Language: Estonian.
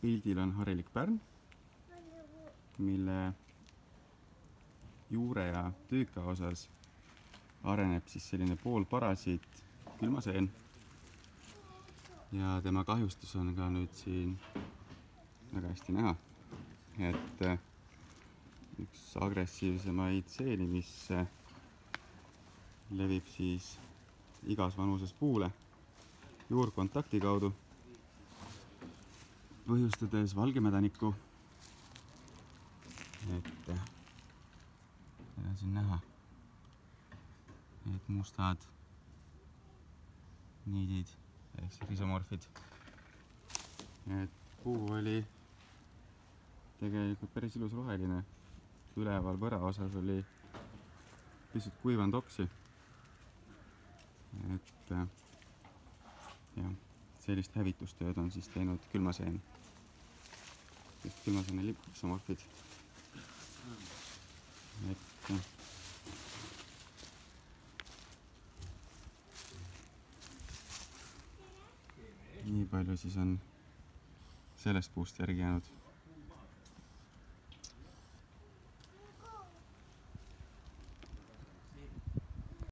pildil on harilik pärn, mille juure ja tüüka osas areneb siis selline poolparasiit külmaseen. ja tema kahjustus on ka nüüd siin väga hästi näha, et äh, üks agressiivsemaid seeni, mis äh, levib siis igas vanuses puule juurkontakti kaudu, põhjustades valgemädanikku. et teil on siin näha need mustad niidid ehk siis risomorfid. et puu oli tegelikult päris ilus roheline. üleval võra osas oli pisut kuivanud oksi. et jah, sellist hävitustööd on siis teinud külmaseen. Just külmaseene lipsomorfid. et äh, nii palju siis on sellest puust järgi jäänud